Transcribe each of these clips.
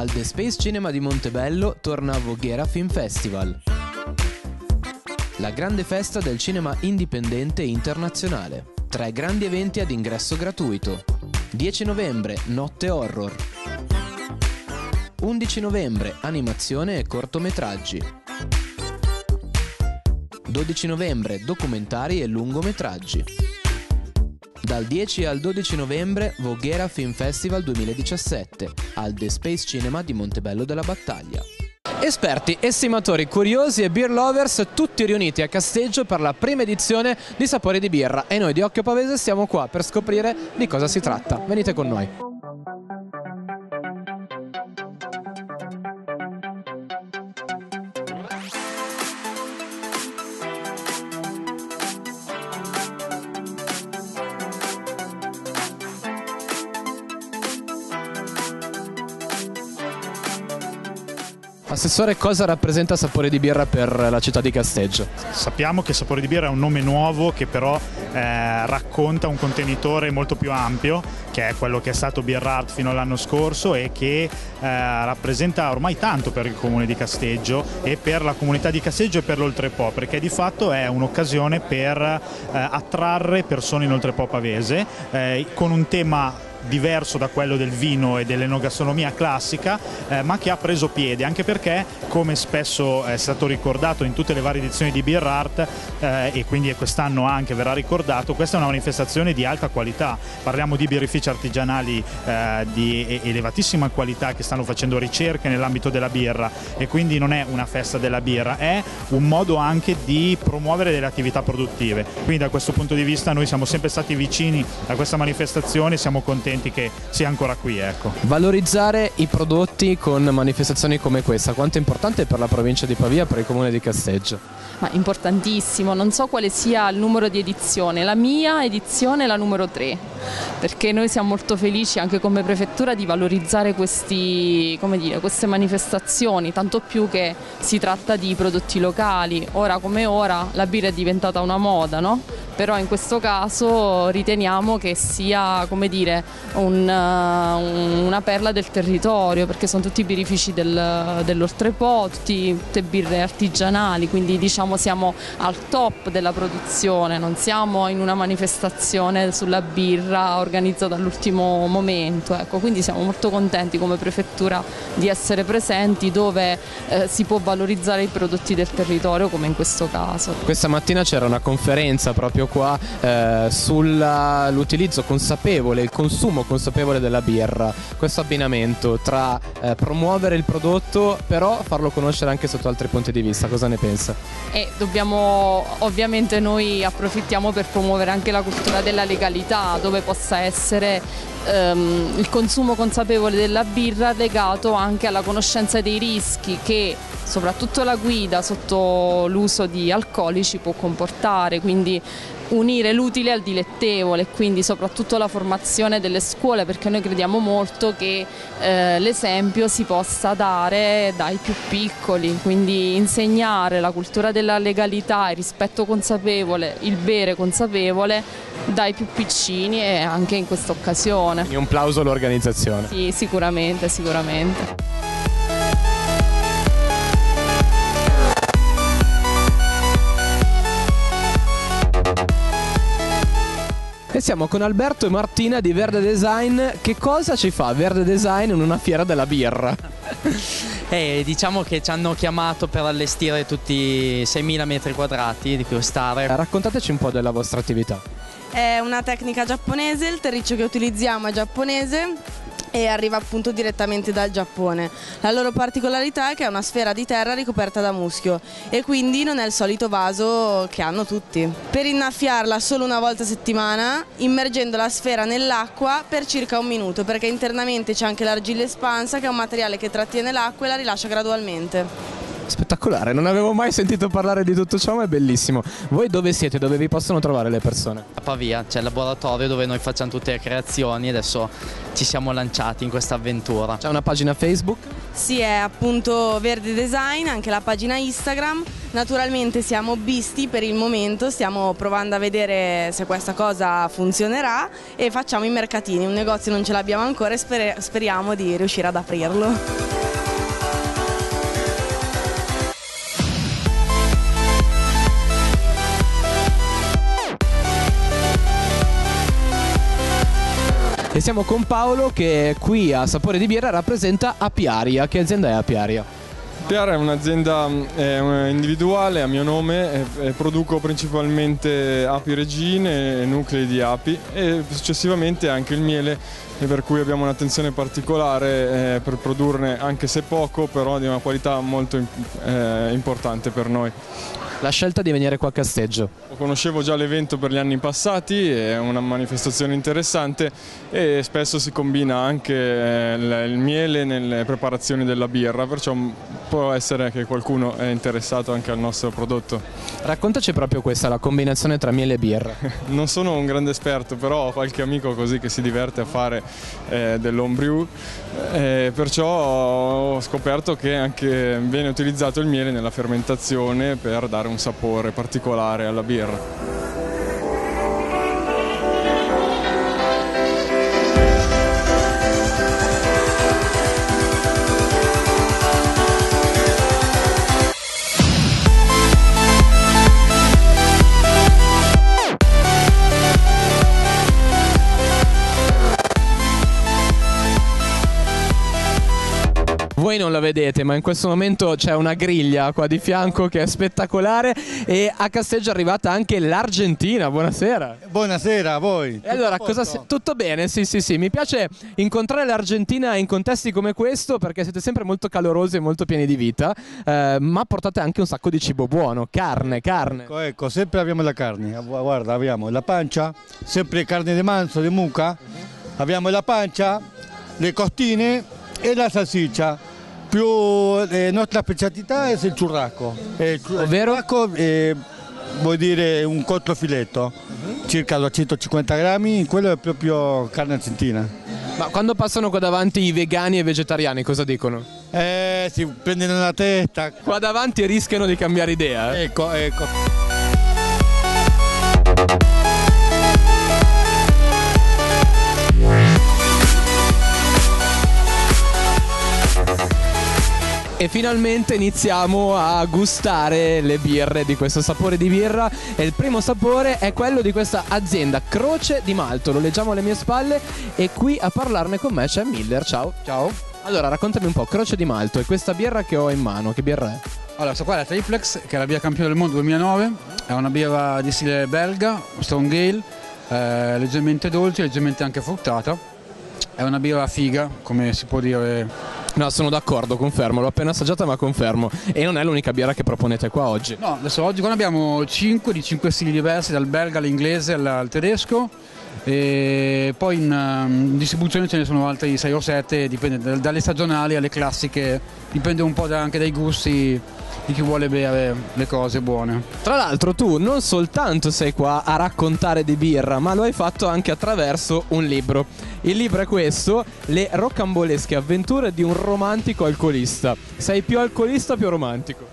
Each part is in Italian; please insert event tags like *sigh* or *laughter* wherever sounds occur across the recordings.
Al The Space Cinema di Montebello torna Voghera Film Festival. La grande festa del cinema indipendente internazionale. Tre grandi eventi ad ingresso gratuito. 10 novembre, Notte Horror. 11 novembre, animazione e cortometraggi. 12 novembre, documentari e lungometraggi. Dal 10 al 12 novembre Voghera Film Festival 2017 al The Space Cinema di Montebello della Battaglia. Esperti, estimatori, curiosi e beer lovers tutti riuniti a Casteggio per la prima edizione di Sapori di Birra e noi di Occhio Pavese siamo qua per scoprire di cosa si tratta. Venite con noi. Assessore, cosa rappresenta Sapore di Birra per la città di Casteggio? Sappiamo che Sapore di Birra è un nome nuovo che però eh, racconta un contenitore molto più ampio, che è quello che è stato Beer Art fino all'anno scorso e che eh, rappresenta ormai tanto per il comune di Casteggio e per la comunità di Casteggio e per l'Oltrepo, perché di fatto è un'occasione per eh, attrarre persone in Oltrepo Pavese eh, con un tema diverso da quello del vino e dell'enogastronomia classica, eh, ma che ha preso piede, anche perché, come spesso è stato ricordato in tutte le varie edizioni di Beer Art, eh, e quindi quest'anno anche verrà ricordato, questa è una manifestazione di alta qualità. Parliamo di birrifici artigianali eh, di elevatissima qualità che stanno facendo ricerche nell'ambito della birra e quindi non è una festa della birra, è un modo anche di promuovere delle attività produttive. Quindi da questo punto di vista noi siamo sempre stati vicini a questa manifestazione, siamo contenti contenti che sia ancora qui. Ecco. Valorizzare i prodotti con manifestazioni come questa, quanto è importante per la provincia di Pavia, per il comune di Casteggio? Ma importantissimo, non so quale sia il numero di edizione, la mia edizione è la numero 3, perché noi siamo molto felici anche come prefettura di valorizzare questi, dire, queste manifestazioni, tanto più che si tratta di prodotti locali, ora come ora la birra è diventata una moda, no? però in questo caso riteniamo che sia come dire, un, uh, una perla del territorio perché sono tutti birrifici del, dell'Oltrepo, tutte birre artigianali, quindi diciamo siamo al top della produzione, non siamo in una manifestazione sulla birra organizzata all'ultimo momento, ecco, quindi siamo molto contenti come prefettura di essere presenti dove eh, si può valorizzare i prodotti del territorio come in questo caso. Questa mattina c'era una conferenza proprio qua eh, sull'utilizzo consapevole, il consumo consapevole della birra, questo abbinamento tra eh, promuovere il prodotto però farlo conoscere anche sotto altri punti di vista, cosa ne pensa? E dobbiamo, ovviamente noi approfittiamo per promuovere anche la cultura della legalità dove possa essere ehm, il consumo consapevole della birra legato anche alla conoscenza dei rischi che soprattutto la guida sotto l'uso di alcolici può comportare, quindi unire l'utile al dilettevole, quindi soprattutto la formazione delle scuole, perché noi crediamo molto che eh, l'esempio si possa dare dai più piccoli, quindi insegnare la cultura della legalità, il rispetto consapevole, il bere consapevole dai più piccini e anche in questa occasione. Quindi un plauso all'organizzazione. Sì, sicuramente, sicuramente. E siamo con Alberto e Martina di Verde Design. Che cosa ci fa Verde Design in una fiera della birra? *laughs* Eh, diciamo che ci hanno chiamato per allestire tutti i 6.000 metri quadrati di quest'area. Raccontateci un po' della vostra attività. È una tecnica giapponese, il terriccio che utilizziamo è giapponese e arriva appunto direttamente dal Giappone. La loro particolarità è che è una sfera di terra ricoperta da muschio e quindi non è il solito vaso che hanno tutti. Per innaffiarla solo una volta a settimana, immergendo la sfera nell'acqua per circa un minuto, perché internamente c'è anche l'argilla espansa che è un materiale che trattiene l'acqua e la rilascia gradualmente. Spettacolare, non avevo mai sentito parlare di tutto ciò, ma è bellissimo. Voi dove siete? Dove vi possono trovare le persone? A Pavia c'è il laboratorio dove noi facciamo tutte le creazioni e adesso ci siamo lanciati in questa avventura. C'è una pagina Facebook? Sì, è appunto Verde Design, anche la pagina Instagram. Naturalmente siamo hobbisti per il momento, stiamo provando a vedere se questa cosa funzionerà e facciamo i mercatini. Un negozio non ce l'abbiamo ancora e sper- speriamo di riuscire ad aprirlo. E siamo con Paolo che qui a Sapore di Birra rappresenta Apiaria. Che azienda è Apiaria? Piara è un'azienda è individuale a mio nome e, e produco principalmente api regine e nuclei di api e successivamente anche il miele e per cui abbiamo un'attenzione particolare eh, per produrne anche se poco però di una qualità molto eh, importante per noi. La scelta di venire qua a Casteggio? Conoscevo già l'evento per gli anni passati, è una manifestazione interessante e spesso si combina anche eh, il miele nelle preparazioni della birra, perciò può essere che qualcuno è interessato anche al nostro prodotto. Raccontaci proprio questa, la combinazione tra miele e birra. *laughs* non sono un grande esperto, però ho qualche amico così che si diverte a fare eh, dell'homebrew, eh, perciò ho scoperto che anche viene utilizzato il miele nella fermentazione per dare un sapore particolare alla birra. Voi non la vedete, ma in questo momento c'è una griglia qua di fianco che è spettacolare e a Casteggio è arrivata anche l'Argentina. Buonasera. Buonasera a voi. E allora, cosa si... tutto bene? Sì, sì, sì. Mi piace incontrare l'Argentina in contesti come questo perché siete sempre molto calorosi e molto pieni di vita, eh, ma portate anche un sacco di cibo buono, carne, carne. Ecco, ecco, sempre abbiamo la carne. Guarda, abbiamo la pancia, sempre carne di manzo, di mucca. Abbiamo la pancia, le costine e la salsiccia più eh, nostra specialità è il ciurrasco. Eh, Ovvero? Il ciurrasco eh, vuol dire un controfiletto, uh-huh. circa 250 grammi, quello è proprio carne argentina. Ma quando passano qua davanti i vegani e i vegetariani cosa dicono? Eh, si prendono la testa. Qua davanti rischiano di cambiare idea. Eh? Ecco, ecco. E finalmente iniziamo a gustare le birre di questo sapore di birra e il primo sapore è quello di questa azienda Croce di Malto, lo leggiamo alle mie spalle e qui a parlarne con me c'è Miller, ciao. Ciao. Allora raccontami un po', Croce di Malto e questa birra che ho in mano, che birra è? Allora, questa qua è la Triplex, che è la birra campione del mondo 2009, è una birra di stile belga, strong ale, eh, leggermente dolce, leggermente anche fruttata, è una birra figa, come si può dire No, sono d'accordo, confermo, l'ho appena assaggiata ma confermo. E non è l'unica birra che proponete qua oggi. No, adesso oggi qua abbiamo 5 di 5 stili diversi, dal belga all'inglese al tedesco. E poi in, um, distribuzione ce ne sono altri 6 o 7, dipende dalle stagionali alle classiche, dipende un po' da, anche dai gusti di chi vuole bere le cose buone. Tra l'altro tu non soltanto sei qua a raccontare di birra, ma lo hai fatto anche attraverso un libro. Il libro è questo, Le rocambolesche avventure di un romantico alcolista. Sei più alcolista o più romantico?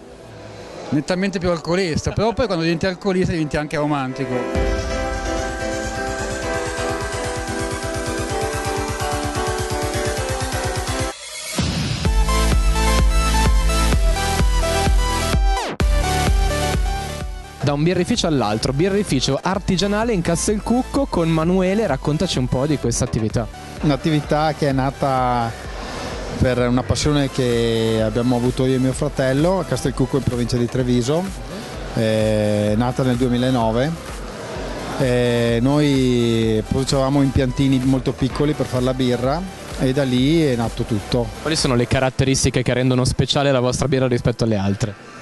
Nettamente più alcolista, però poi quando diventi alcolista diventi anche romantico. Da un birrificio all'altro, birrificio artigianale in Castelcucco con Manuele, raccontaci un po' di questa attività. Un'attività che è nata per una passione che abbiamo avuto io e mio fratello a Castelcucco in provincia di Treviso, è nata nel 2009. E noi producevamo impiantini molto piccoli per fare la birra e da lì è nato tutto. Quali sono le caratteristiche che rendono speciale la vostra birra rispetto alle altre?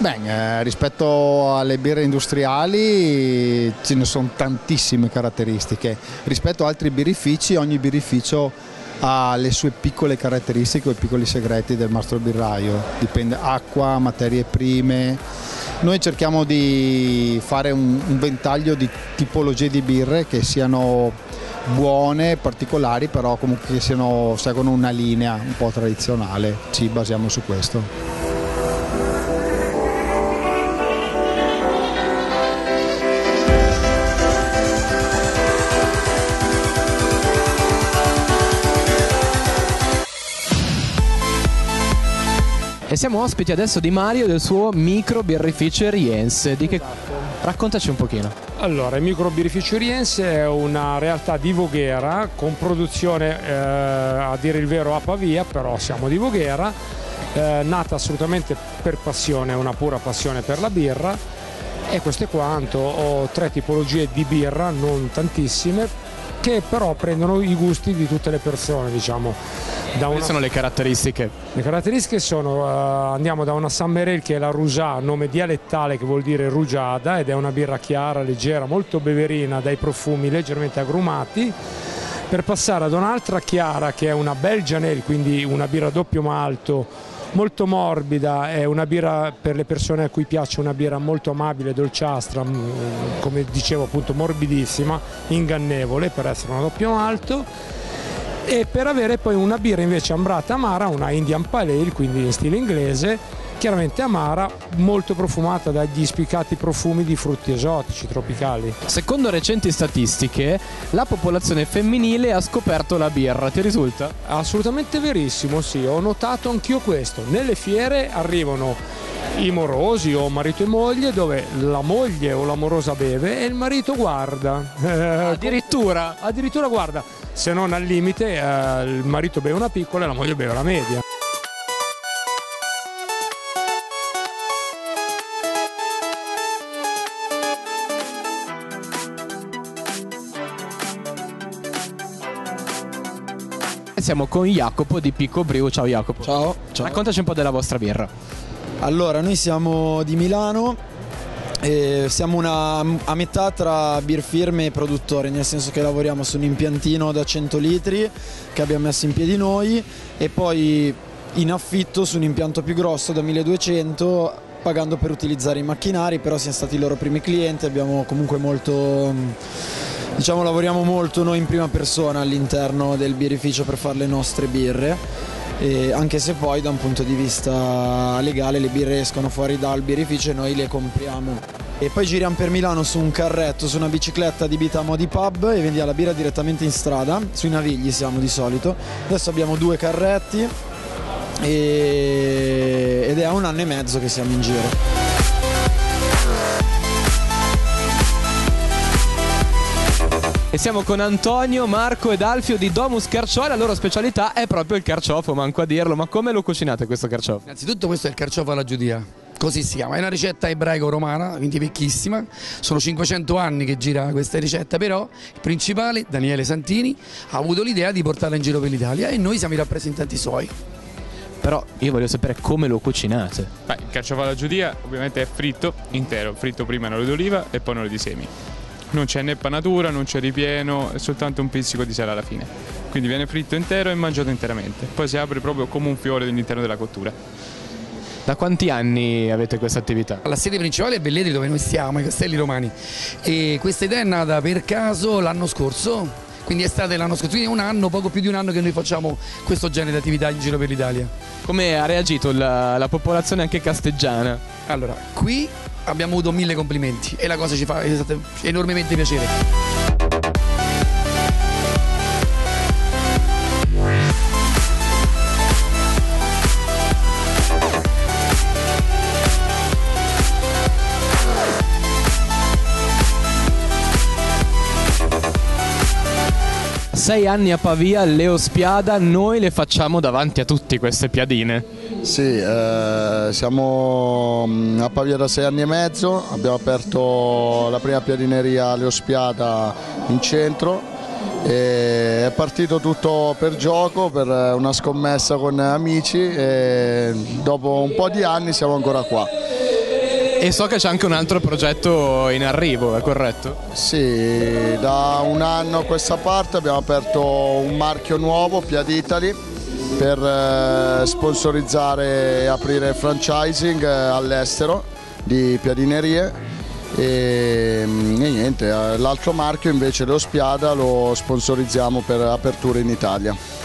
Beh, eh, rispetto alle birre industriali ce ne sono tantissime caratteristiche. Rispetto a altri birrifici, ogni birrificio ha le sue piccole caratteristiche o i piccoli segreti del mastro birraio, dipende acqua, materie prime. Noi cerchiamo di fare un, un ventaglio di tipologie di birre che siano buone, particolari, però comunque che siano, seguono una linea un po' tradizionale, ci basiamo su questo. E siamo ospiti adesso di Mario del suo micro birrificio Riense. Di che... Raccontaci un pochino. Allora, il micro birrificio Riense è una realtà di Voghera con produzione eh, a dire il vero a Pavia, però siamo di Voghera, eh, nata assolutamente per passione, una pura passione per la birra e questo è quanto. Ho tre tipologie di birra, non tantissime, che però prendono i gusti di tutte le persone, diciamo. Quali sono le caratteristiche? Le caratteristiche sono, uh, andiamo da una Summer Ale che è la Rusà, nome dialettale che vuol dire rugiada ed è una birra chiara, leggera, molto beverina, dai profumi leggermente agrumati per passare ad un'altra chiara che è una Belgian Ale, quindi una birra doppio malto molto morbida, è una birra per le persone a cui piace una birra molto amabile, dolciastra, mm, come dicevo appunto morbidissima, ingannevole per essere una doppio malto e per avere poi una birra invece ambrata amara, una Indian Pale Ale, quindi in stile inglese, chiaramente amara, molto profumata dagli spiccati profumi di frutti esotici, tropicali. Secondo recenti statistiche, la popolazione femminile ha scoperto la birra, ti risulta? Assolutamente verissimo, sì, ho notato anch'io questo. Nelle fiere arrivano i morosi o marito e moglie dove la moglie o l'amorosa beve e il marito guarda. addirittura? Addirittura guarda, se non al limite eh, il marito beve una piccola e la moglie beve la media. Siamo con Jacopo di Picco Brew. Ciao Jacopo. Ciao, ciao. Raccontaci un po' della vostra birra. Allora, noi siamo di Milano e siamo una, a metà tra beer firme e produttori, nel senso che lavoriamo su un impiantino da 100 litri che abbiamo messo in piedi noi e poi in affitto su un impianto più grosso da 1200 pagando per utilizzare i macchinari, però siamo stati i loro primi clienti, abbiamo comunque molto diciamo lavoriamo molto noi in prima persona all'interno del birrificio per fare le nostre birre e anche se poi da un punto di vista legale le birre escono fuori dal birrificio e noi le compriamo e poi giriamo per Milano su un carretto, su una bicicletta adibita a di pub e vendiamo la birra direttamente in strada, sui navigli siamo di solito. Adesso abbiamo due carretti e... ed è un anno e mezzo che siamo in giro. E siamo con Antonio, Marco ed Alfio di Domus Carciò. La loro specialità è proprio il carciofo, manco a dirlo. Ma come lo cucinate questo carciofo? Innanzitutto questo è il carciofo alla giudia. Così si chiama, è una ricetta ebraico-romana, quindi vecchissima. Sono 500 anni che gira questa ricetta, però il principale, Daniele Santini, ha avuto l'idea di portarla in giro per l'Italia e noi siamo i rappresentanti suoi. Però io voglio sapere come lo cucinate. Beh, il carciofo alla giudia ovviamente è fritto intero, fritto prima in olio d'oliva e poi in olio di semi non c'è né panatura, non c'è ripieno, è soltanto un pizzico di sale alla fine. Quindi viene fritto intero e mangiato interamente. Poi si apre proprio come un fiore all'interno della cottura. Da quanti anni avete questa attività? La sede principale è Belletri dove noi stiamo, ai Castelli Romani. E questa idea è nata per caso l'anno scorso, quindi è stata l'anno scorso, quindi è un anno, poco più di un anno che noi facciamo questo genere di attività in giro per l'Italia. Come ha reagito la, la popolazione anche casteggiana? Allora, qui abbiamo avuto mille complimenti e la cosa ci fa enormemente piacere. sei anni a Pavia, Leo Spiada, noi le facciamo davanti a tutti queste piadine. Sì, eh, siamo mm, a Pavia da sei anni e mezzo, abbiamo aperto la prima piadineria Leo Spiada in centro è partito tutto per gioco, per una scommessa con amici e dopo un po' di anni siamo ancora qua. E so che c'è anche un altro progetto in arrivo, è corretto? Sì, da un anno a questa parte abbiamo aperto un marchio nuovo, Piad Italy, per eh, sponsorizzare e aprire franchising eh, all'estero di piadinerie e, mm, e niente, eh, l'altro marchio invece lo Spiada lo sponsorizziamo per aperture in Italia.